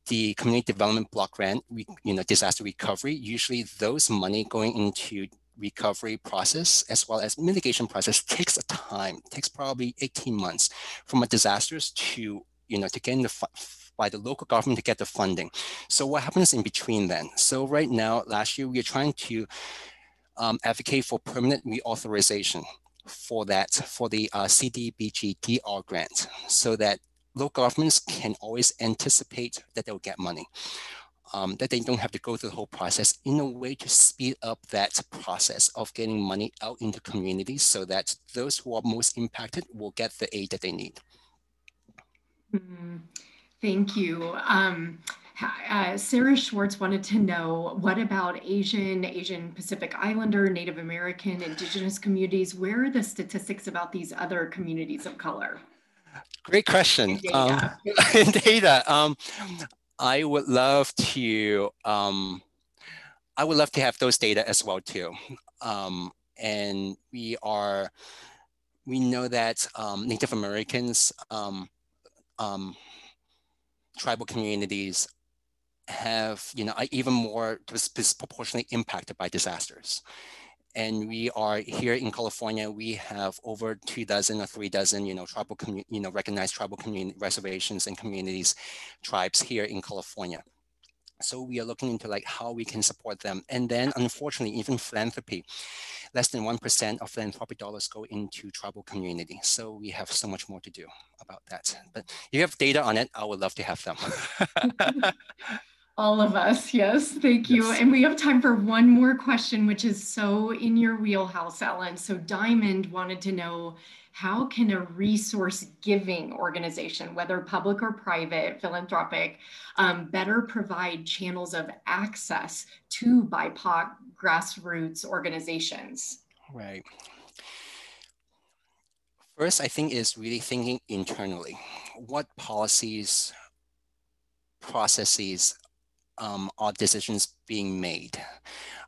the community development block grant, you know, disaster recovery, usually those money going into recovery process as well as mitigation process takes a time, takes probably 18 months from a disasters to, you know, to get in the by the local government to get the funding. So what happens in between then? So right now, last year, we are trying to um, advocate for permanent reauthorization for that, for the uh, CDBG DR grant, so that local governments can always anticipate that they'll get money. Um, that they don't have to go through the whole process in a way to speed up that process of getting money out into communities so that those who are most impacted will get the aid that they need. Mm, thank you. Um, uh, Sarah Schwartz wanted to know what about Asian, Asian Pacific Islander, Native American, Indigenous communities? Where are the statistics about these other communities of color? Great question. Data. *laughs* Um, data. Um, I would love to. Um, I would love to have those data as well too. Um, and we are. We know that um, Native Americans, um, tribal communities, have you know even more disproportionately impacted by disasters and we are here in California. We have over two dozen or three dozen, you know, tribal, you know, recognized tribal community reservations and communities, tribes here in California. So we are looking into like how we can support them. And then unfortunately, even philanthropy, less than 1% of philanthropic dollars go into tribal community. So we have so much more to do about that. But if you have data on it, I would love to have them. *laughs* All of us, yes, thank you. Yes. And we have time for one more question, which is so in your wheelhouse, Alan. So Diamond wanted to know how can a resource giving organization, whether public or private, philanthropic, um, better provide channels of access to BIPOC grassroots organizations? Right. First, I think is really thinking internally. What policies, processes um, are decisions being made.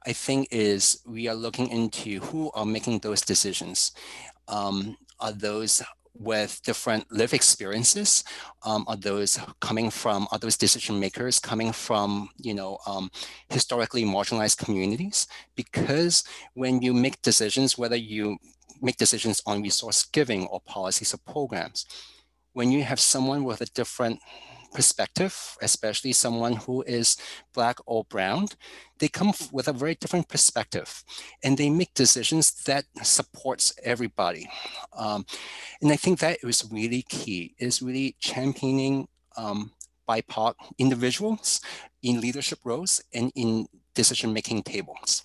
I think is we are looking into who are making those decisions. Um, are those with different life experiences? Um, are those coming from, are those decision makers coming from, you know, um, historically marginalized communities? Because when you make decisions, whether you make decisions on resource giving or policies or programs, when you have someone with a different perspective, especially someone who is black or brown, they come with a very different perspective and they make decisions that supports everybody. Um, and I think that is really key, is really championing um, BIPOC individuals in leadership roles and in decision-making tables.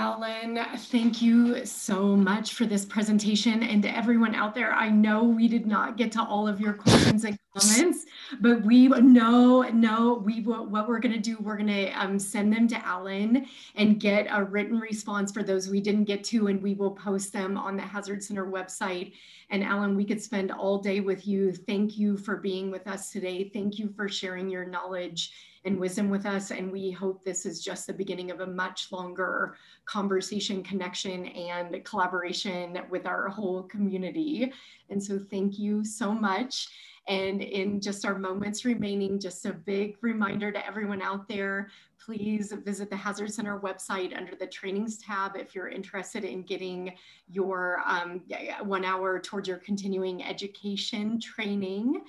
Alan, thank you so much for this presentation. And to everyone out there, I know we did not get to all of your questions and comments, but we know, know we what we're going to do, we're going to um, send them to Alan and get a written response for those we didn't get to, and we will post them on the Hazard Center website. And Alan, we could spend all day with you. Thank you for being with us today. Thank you for sharing your knowledge and wisdom with us. And we hope this is just the beginning of a much longer conversation, connection, and collaboration with our whole community. And so thank you so much. And in just our moments remaining, just a big reminder to everyone out there, please visit the Hazard Center website under the trainings tab if you're interested in getting your um, one hour towards your continuing education training.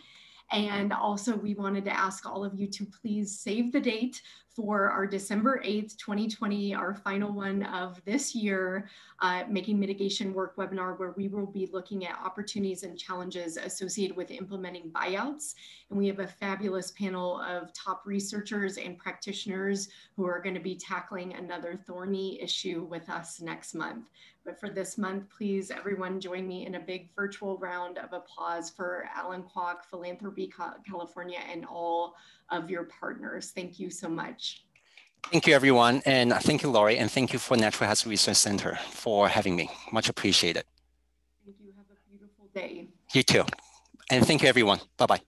And also we wanted to ask all of you to please save the date for our December 8th, 2020, our final one of this year, uh, Making Mitigation Work webinar, where we will be looking at opportunities and challenges associated with implementing buyouts. And we have a fabulous panel of top researchers and practitioners who are going to be tackling another thorny issue with us next month. But for this month, please everyone join me in a big virtual round of applause for Alan Kwok, Philanthropy California, and all of your partners. Thank you so much. Thank you, everyone. And thank you, Lori. And thank you for Natural Hazard Research Center for having me. Much appreciated. Thank you. Have a beautiful day. You too. And thank you, everyone. Bye-bye.